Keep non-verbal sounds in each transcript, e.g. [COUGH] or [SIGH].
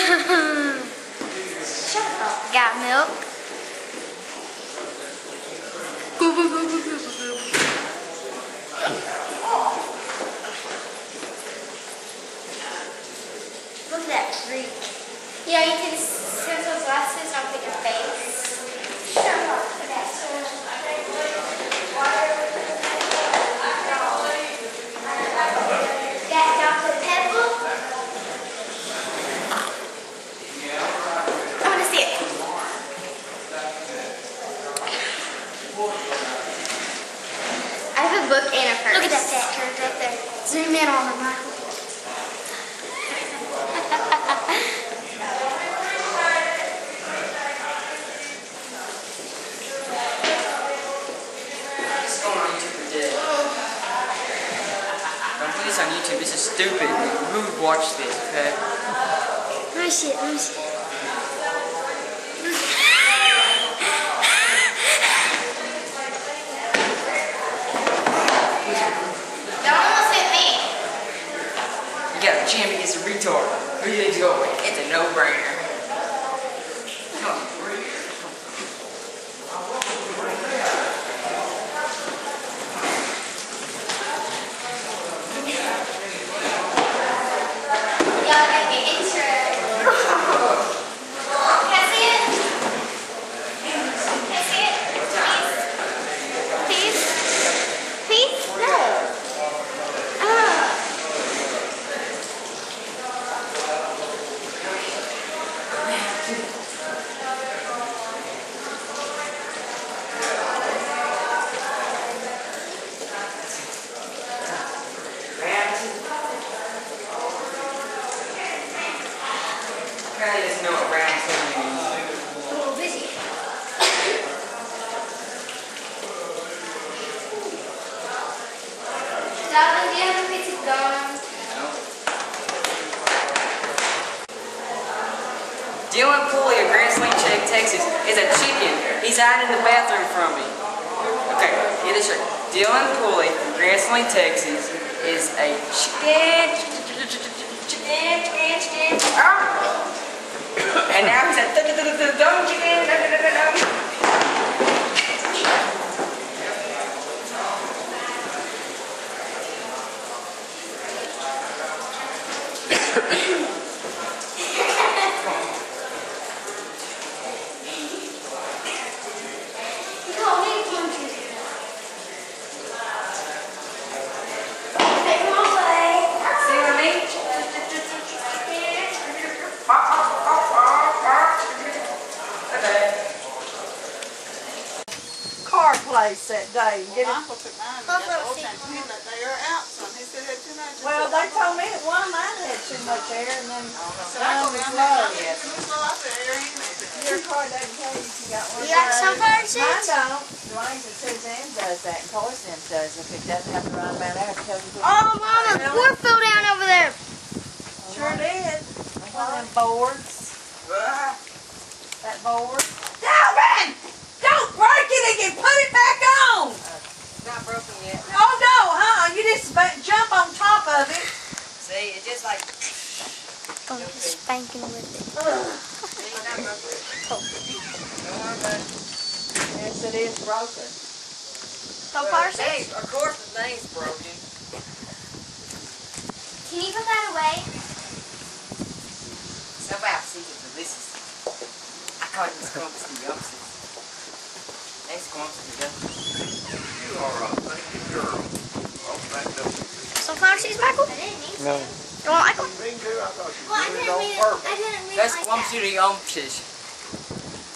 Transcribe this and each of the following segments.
Shut up. Got milk [LAUGHS] that freak. Yeah, you can since those glasses, I'll put your face. Shut up. That Dr. Pepper. I want to see it. I have a book and a purse. Look at that fat turd right there. Zoom in on her, Michael. What's going on YouTube today? Don't put this on YouTube. This is stupid. Who would watch this, okay? Let me see it. Let me see it. That almost hit me. You got a retard. Who you going to? It's a no-brainer. Come on. Y'all got me intro. Can I see it? Can I see it? Please? Please? Please? No. Ah. Apparently doesn't know what round seven means. A little busy. Darling, do you have a piece of gum? Dillan Pulley of Grand Saline, Check, Texas is a chicken. He's hiding in the bathroom from me. Okay, get this straight. Dillan Pulley from Grand Saline, Texas is a chicken. Chicken, chicken, chicken. Ah! And now he's a dumb chicken. dum, dum, dum, dum, dum. You call me Punky. Take him away. See what I mean? Okay. car place that day. and Get it. Michael took mine, but the old time told him that they are out some. He said it had too much. Well, they told me that one mine had too much air and then So I mine go was low. there, it's too low, I said, air in it. Your car doesn't tell you if you got one. You got low. sunflower Mine don't. Dwayne's and Suzanne does that, and Poison does. If it doesn't have the right amount of air, it tells you. Oh, Mama, we're fell down over there. Sure did. One of them boards. Ah, That board. Dalvin! Don't break it again. Put it back on. Uh, it's not broken yet. Oh no, huh? You just jump on top of it. See, it's just like. Oh, just spanking with it. It's not broken. Don't worry about it. Yes, it is broken. Sunflower Well, the seeds? Of course the thing's broken. Can you put that away? So about secret delicious. I call them skunks the yumpses. They skunks together. You are a thinking girl. Oh, Sunflower seeds, Michael? I didn't mean No. You like them? I thought you Well, I did it didn't on mean I didn't mean That's it like skunks that. the yumpses.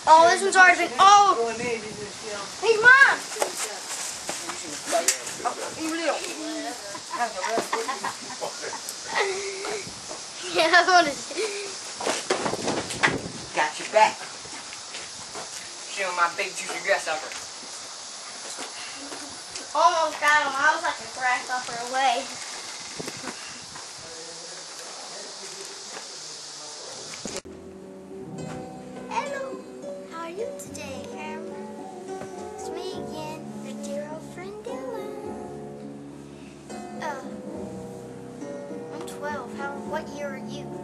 Oh, this one's already been. Oh, Go ahead, you just jump. he's mine. Oh, [LAUGHS] yeah, I wanted. Got your back. Showing my big juicy grasshopper. Almost got him. I was like a grasshopper away. Hello. How are you today, Cameron? It's me again, your dear old friend Dillan. Uh, I'm 12. How? What year are you?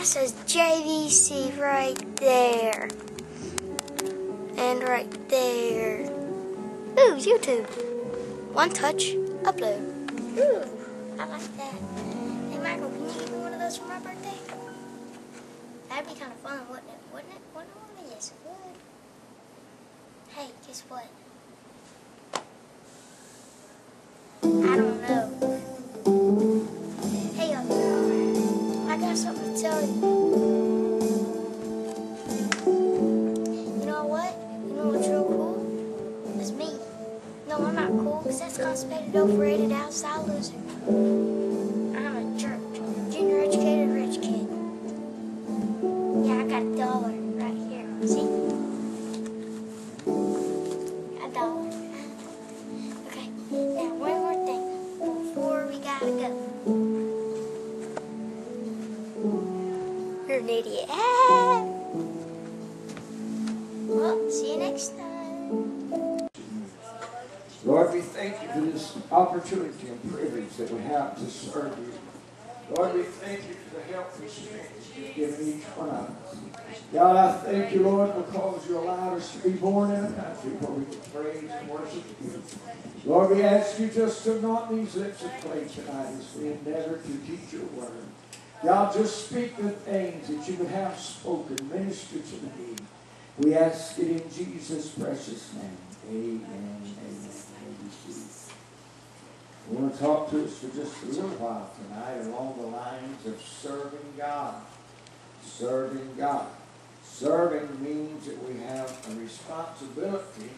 That says JVC right there. And right there. Ooh, YouTube. One touch, upload. Ooh, I like that. Hey, Michael, can you give me one of those for my birthday? That'd be kind of fun, wouldn't it? Wouldn't it? Wouldn't it? Yes, it would. Hey, guess what? You. Know what? You know what's real cool? It's me. No, I'm not cool, because that's constipated, overrated, outside loser. I'm a jerk. Junior educated rich kid. Yeah, I got a dollar right here. See? A dollar. Okay, now one more thing before we gotta go. You're an idiot. Well, see you next time. Lord, we thank you for this opportunity and privilege that we have to serve you. Lord, we thank you for the help and strength you've given each one of us. God, I thank you, Lord, because you allowed us to be born in a country where we can praise and worship you. Lord, we ask you just to anoint these lips of clay tonight as we endeavor to teach your word. God, just speak the things that you would have spoken, minister to the need. We ask it in Jesus' precious name. Amen. Amen. I want to talk to us for just a little while tonight along the lines of serving God. Serving God. Serving means that we have a responsibility,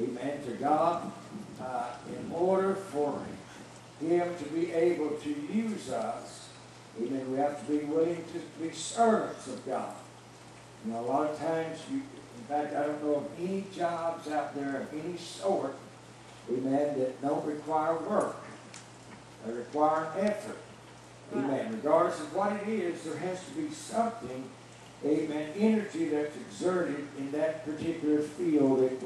amen, to God uh, in order for Him to be able to use us. Amen. We have to be willing to be servants of God. You know, a lot of times, you, in fact, I don't know of any jobs out there of any sort, amen, that don't require work. They require effort. Amen. Regardless of what it is, there has to be something, amen, energy that's exerted in that particular field that